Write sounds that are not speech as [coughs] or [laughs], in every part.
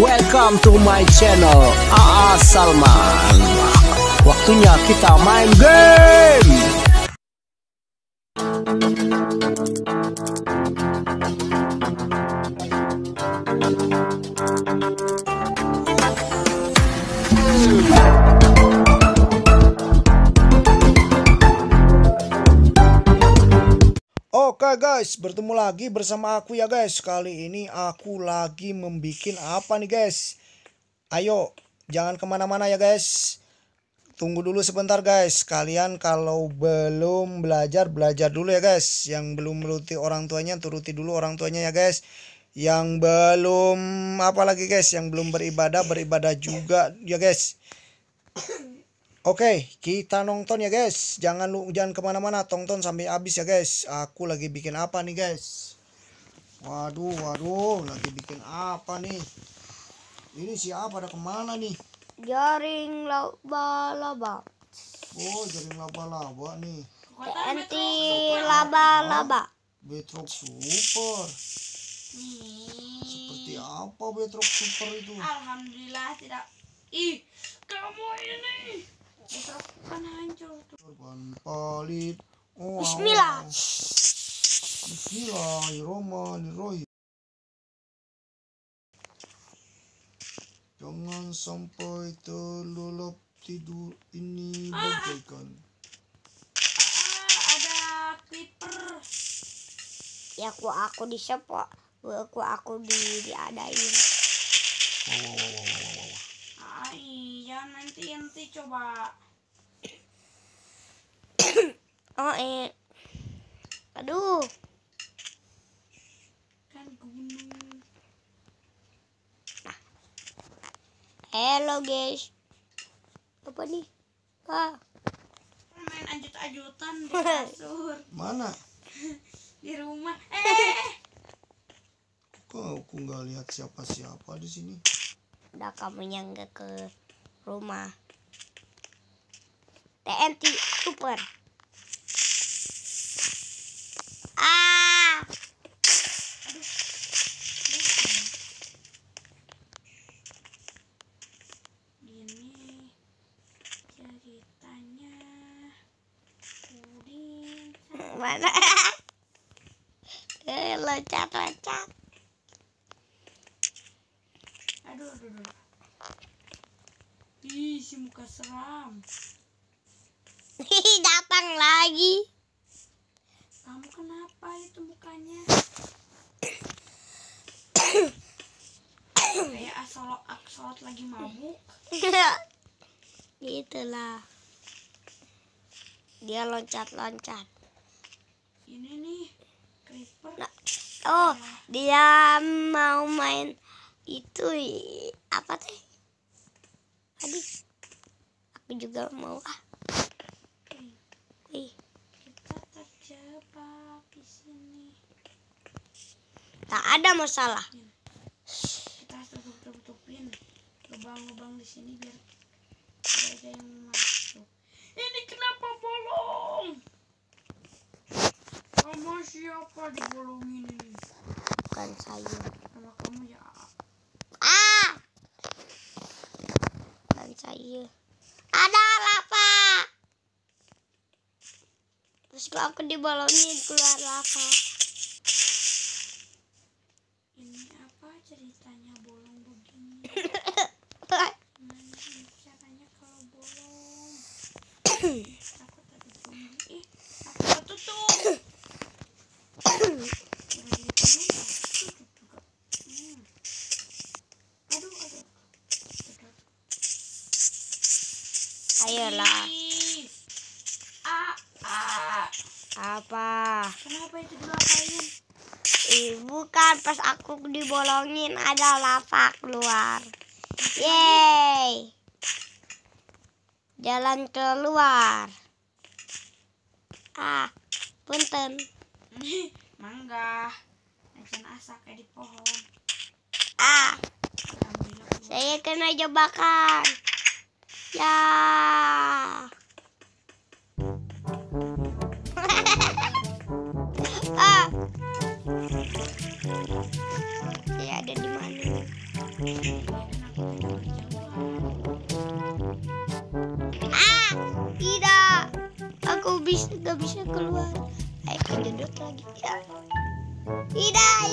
Welcome to my channel AA Salman. Waktunya kita main game Oke guys, bertemu lagi bersama aku ya guys. Kali ini aku lagi membikin apa nih guys? Ayo, jangan ke mana-mana ya guys. Tunggu dulu sebentar guys. Kalian kalau belum belajar, belajar dulu ya guys. Yang belum menuruti orang tuanya, turuti dulu orang tuanya ya guys. Yang belum apa lagi guys? Yang belum beribadah, beribadah juga ya guys. Oke, kita nonton ya guys. Jangan lu jangan ke mana-mana, tonton sampai habis ya guys. Aku lagi bikin apa nih guys? Waduh, waduh, lagi bikin apa nih? Ini siapa? Ada ke mana nih? jaring laba-laba Oh, jaring laba-laba nih. TNT laba-laba Betrok super. Seperti apa Betrok super itu? Alhamdulillah tidak. Ih, kamu ini. Kan hancur tuh. Korban palit. Oh, Bismillah. Bismillahirrahmanirrahim. Jangan sampai terlelap tidur ini bagaikan. Ah, ada creeper. ya aku aku di sepo aku aku di diadain Wah, wah, wah, wah, wah, Ah, iya nanti nanti coba. [coughs] oh eh aduh Kan gunung. hello guys apa nih ah Main ajut-ajutan di [laughs] kasur Mana? [laughs] di rumah. [laughs] Eh, Kok aku nggak lihat siapa-siapa di sini? Udah kamu yang gak ke rumah. TNT super. Ah! [laughs] Mana? eh loncat loncat Aduh, aduh, aduh. Ih, si muka seram. Hihi, datang lagi Kamu kenapa itu mukanya? Kayak asolot asolot lagi mabuk. [laughs] Gitulah. Dia loncat-loncat. Ini nih, creeper. Nah, Oh, dia mau main itu apa teh? Tadi aku juga mau ah. Wih, Kita terjebak di sini. tak ada masalah. Kita harus tutup-tutupin lubang-lubang di sini biar tidak ada yang masuk. Ini kenapa bolong? Kamu siapa dibolongin ini? Bukan saya. Nama kamu ya Ah! Saya. Ada lava. Terus kalau aku dibolongin keluar lava. Ini apa ceritanya bolong begini? Gimana caranya kalau bolong? Takut ada zombie. Ih, aku ketutup. Udah ditutup, tutup juga. Hmm. Aduh, aduh. Aduh. Ayolah. Ih. Ah, ah. Apa? Kenapa itu dilapain? Eh, bukan pas aku dibolongin ada lava keluar. Yeay. Jalan keluar. Ah, punten. [laughs] Mangga. Acan asak kayak di pohon. Ah, saya kena jebakan. Ya. Navidad.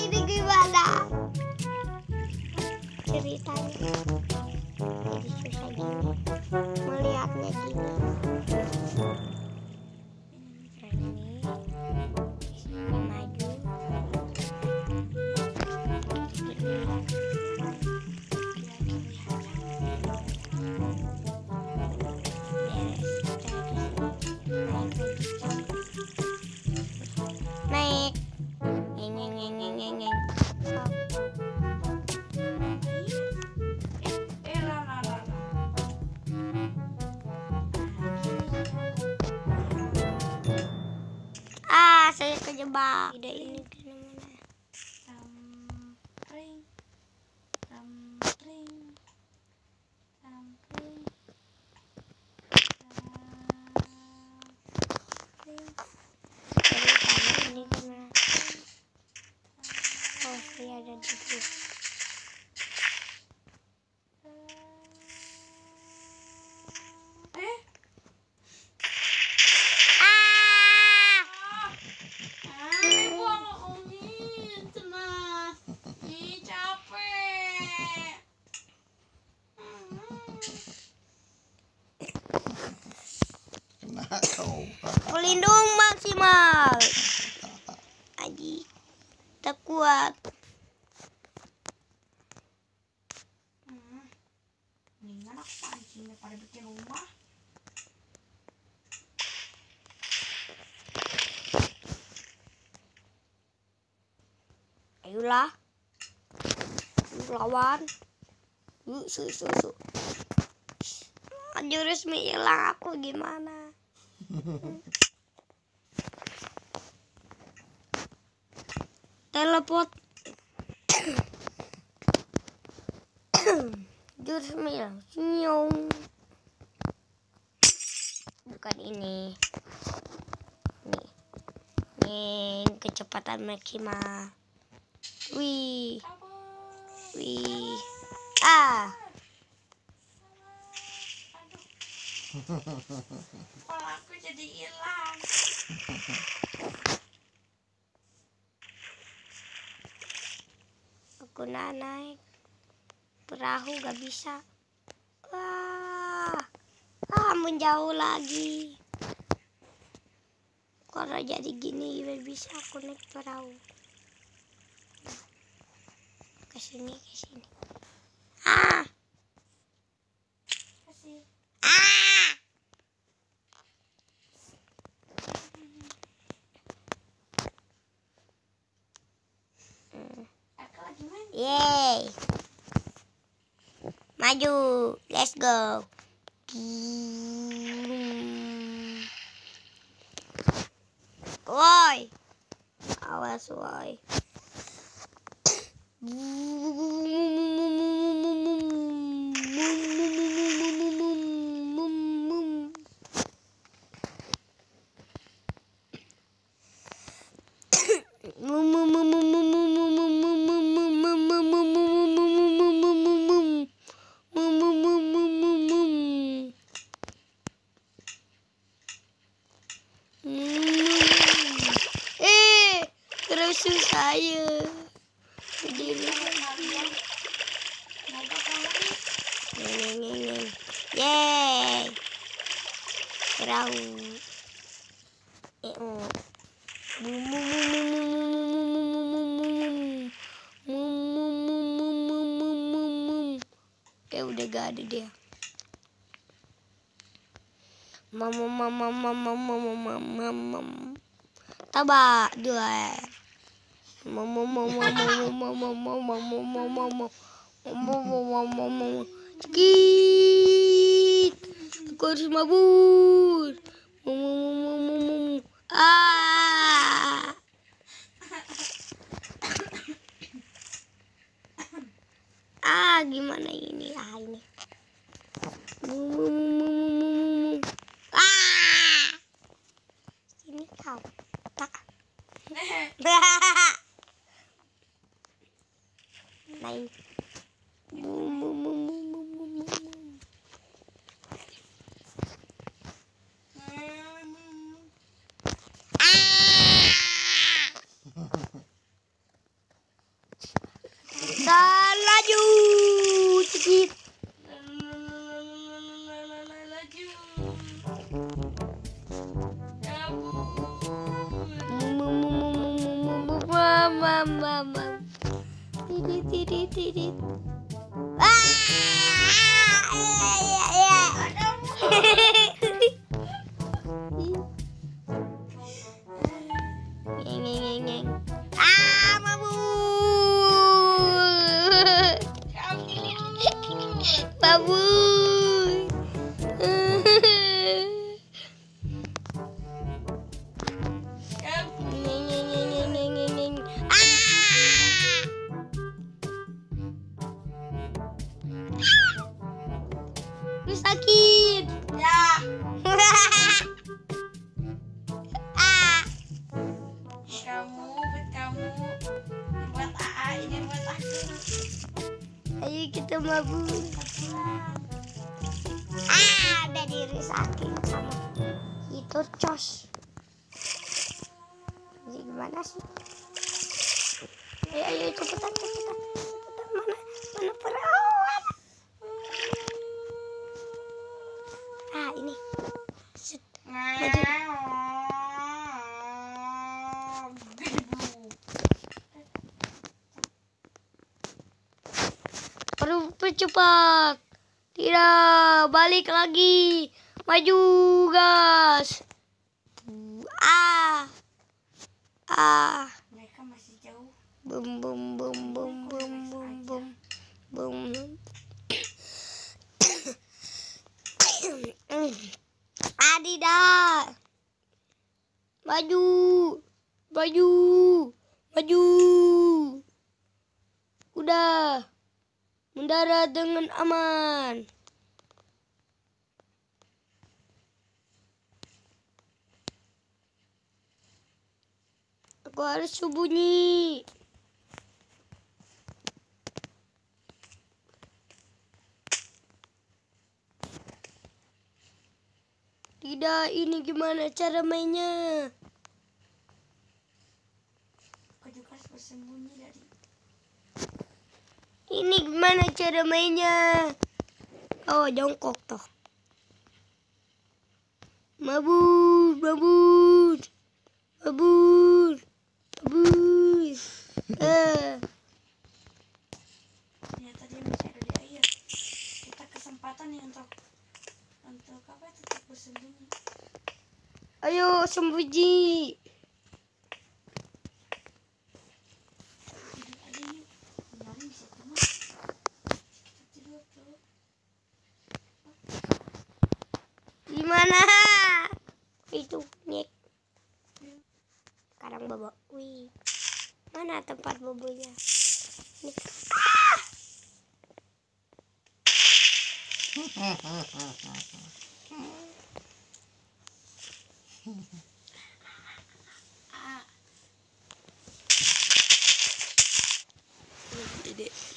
は。Pelindung maksimal. Aji tak kuat. Bikin rumah. ayolah lawan. Yuk su su su. Hilang aku gimana teleport. Jurus hilang senyum. Bukan ini. Nih nih kecepatan maksimal wih. Wih. Ah [laughs] aku jadi hilang. aku nak naik perahu gak bisa. Wah ah menjauh lagi. Kalau jadi gini gak bisa aku naik perahu. Ke sini ke sini Yay! Maju! Let's go! Why? Awas, why? saya sedih Neng Yeay. Kerau. Eh oh. Mumu Eh udah gak ada dia. Mama mama mama mama mama mama. Tabak dua Dua. Mama, mama, mama, mama, mama, mama, mama, mama. Mama, mama, mama, mama. Sakit. Aku harus mabur. Mama, mama, mama, mama. Ah. Ah, gimana ini? Ah, ini. Mama, Tidit, tidit, tidit. Ah! Ya, sakit. Ya. [laughs] Percepat. Tidak, balik lagi. Maju, gas. Ah. Ah. Mereka masih jauh. Bum bum bum bum bum bum bum. Bum. Adidas. Maju. Maju. Maju. Udah. Mendarat dengan aman. Aku harus sembunyi. Tidak, ini gimana cara mainnya? Aku juga harus bersembunyi dari Ini gimana cara mainnya? Oh, jongkok toh. Mabur, mabur. Mabur. Mabur. Eh, ternyata dia masih ada di air. Kita kesempatan nih untuk untuk apa? Tetap bersembunyi. ayo sembunyi. Tidur aja yuk. Nyari bisa teman. Kita tidur tuh. Gimana? Itu, nyek. Sekarang bobo. Wih. Mana tempat bobonya? Nih. Ah! Ah!